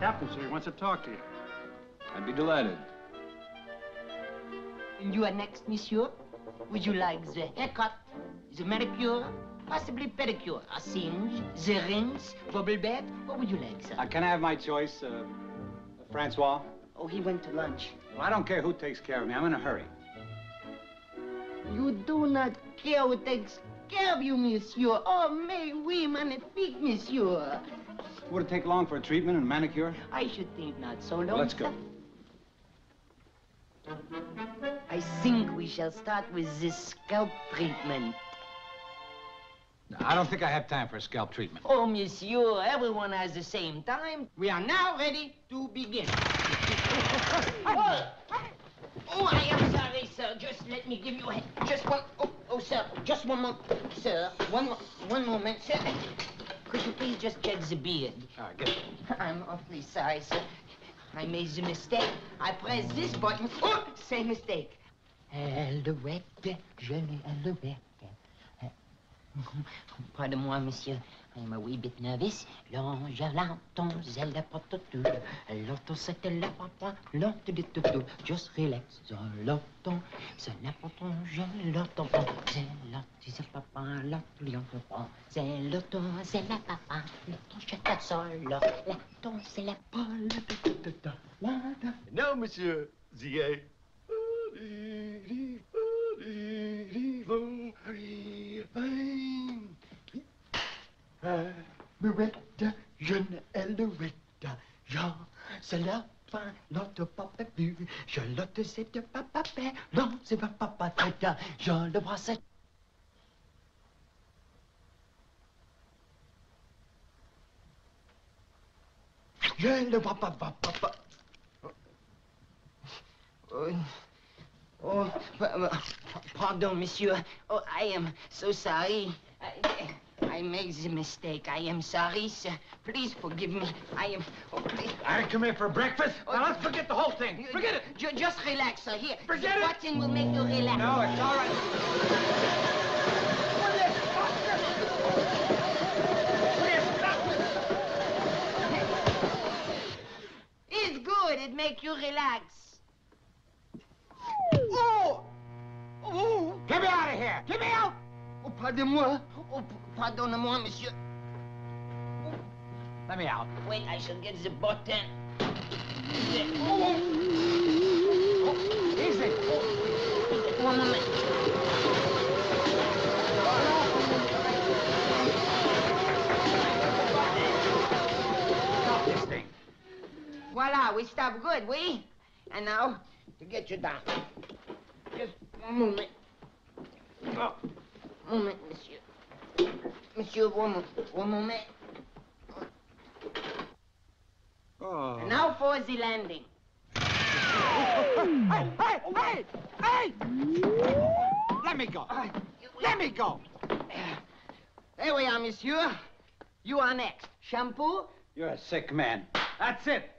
captain, sir. He wants to talk to you. I'd be delighted. And you are next, monsieur? Would you like the haircut, the manicure, possibly pedicure, a singe, the rings, bubble bath? What would you like, sir? Uh, can I have my choice, uh, Francois? Oh, he went to lunch. Well, I don't care who takes care of me. I'm in a hurry. You do not care who takes care of you, monsieur. Oh, mais oui, magnifique, monsieur. Would it take long for a treatment and manicure? I should think not so long. Well, let's go. I think we shall start with this scalp treatment. I don't think I have time for a scalp treatment. Oh, monsieur, everyone has the same time. We are now ready to begin. oh, oh, I am sorry, sir. Just let me give you a... Just one... Oh, oh, sir. Just one moment. Sir, one, mo- one moment, sir. Could you please just check the beard? Get it. I'm awfully sorry, sir. I made the mistake. I pressed this button. Oh, same mistake. Alouette, jolie alouette. Pardon-moi, monsieur. Om Wibit Novice, l'ange là, ton la pototou, l'auto c'était la papa, l'auto de tout, just relax, l'auto, c'est n'importe je l'auto, c'est l'auto, c'est papa, l'auto, l'auto, c'est l'auto, c'est la papa, l'auto, je t'assole, l'auto, c'est la pole, Non, monsieur Ziguet. Alouette, jeune Alouette, Jean, c'est la fin, l'autre papa vu, je l'autre c'est de papa père, non, c'est pas papa tata, Jean le bras c'est... Je le vois pas, papa. Oh, oh, pa- pardon, monsieur. Oh, I am so sorry. I, made the mistake. I am sorry, sir. Please forgive me. I am. Oh, please. I didn't come here for breakfast. Oh, now, let's forget the whole thing. Forget it. Ju- just relax, sir. Here. Forget the it. button will make you relax. No, it's all right. It's good. It make you relax. Oh! Oh! Get me out of here. Get me out. Oh, pardon-moi. Oh, pardonnez-moi, monsieur. Let me out. Wait, I shall get the button. Easy. One moment. Stop this thing. Voila, we stop good, we? And now, to get you down. Just one moment. Oh, moment, monsieur. Monsieur, one, mo- one moment. Oh. And now for the landing. Hey, hey, hey, hey! Let me go. Ah, Let me go. There we are, monsieur. You are next. Shampoo? You're a sick man. That's it.